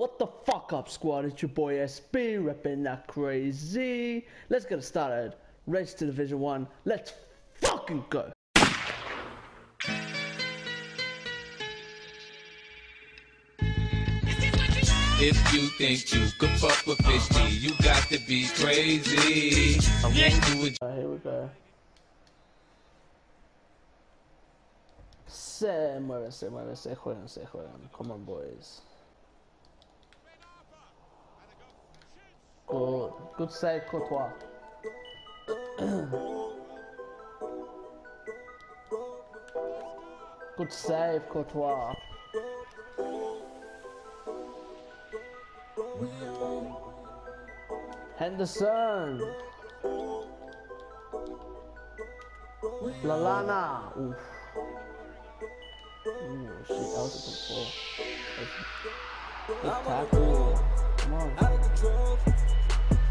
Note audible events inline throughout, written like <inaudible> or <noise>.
what the fuck up, squad? It's your boy SB, repping that crazy. Let's get it started. Race to Division 1. Let's fucking go. If you think you could fuck with 50, you got to be crazy. I won't do it. Alright, here we go. Se mueve, se mueve, se juegan, se juegan. Come on, boys. Good, good save, Courtois. <clears throat> good save, Courtois. Henderson. Lallana. Oof. Ooh, shit, that was a good ball. Good tackle. Come on.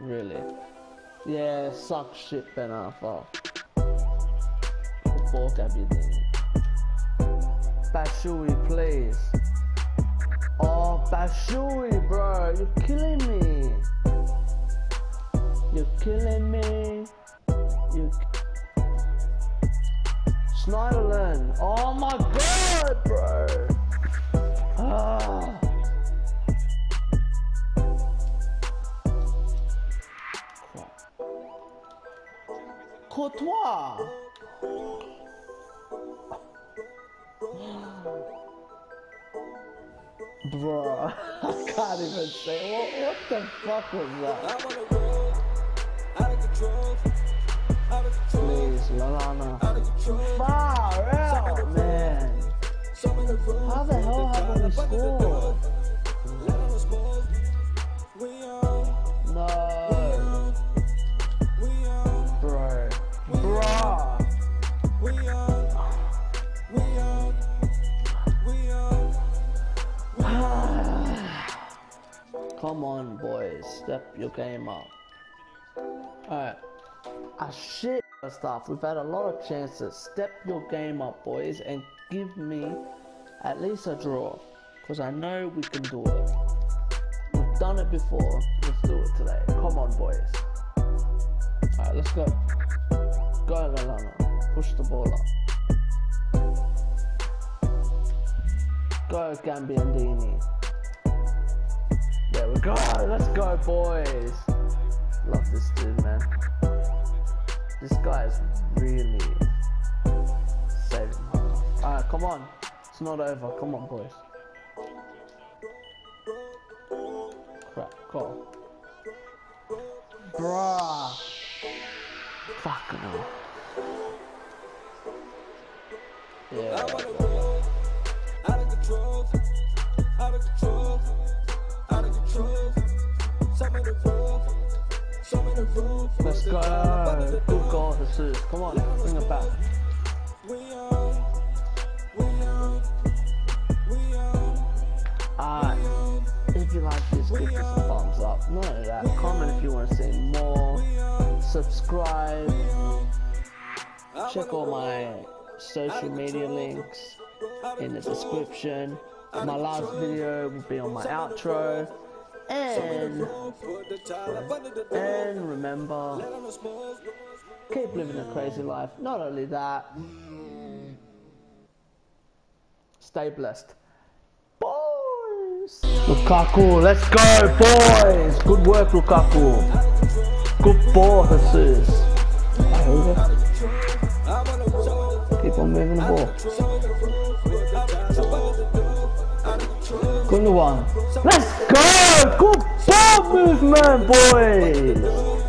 Really? Yeah, suck shit, Ben Arthur. Football everything. Batshuayi, please. Oh, Batshuayi, bro, you're killing me. You're killing me. You. Schneiderlin. Oh my god, bro. Courtois. Bro, <laughs> I can't even say what, what the fuck was that? Please, Lallana. Far out, man. How the hell haven't we scored? Come on, boys. Step your game up. Alright. Ah, shit stuff. We've had a lot of chances. Step your game up, boys, and give me at least a draw. Because I know we can do it. We've done it before. Let's do it today. Come on, boys. Alright, let's go. Go, Lallana. Push the ball up. Go, Gambiandini. There we go. Let's go, boys. Love this dude, man. This guy is really saving my life. Alright, come on. It's not over. Come on, boys. Crap, call. Bruh. Fucking hell. Yeah. Let's go. Good goal, Jesus. Come on, bring it back. Alright. If you like this, give this a thumbs up. Not only that, comment if you want to see more. Subscribe. Check all my social media links in the description. My last video will be on my outro. And eh. and remember, keep living a crazy life. Not only that, stay blessed. Boys! Lukaku, let's go, boys! Good work, Lukaku. Good ball, Jesus. Keep on moving the ball. Good one. Let's go! Good ball movement, boys!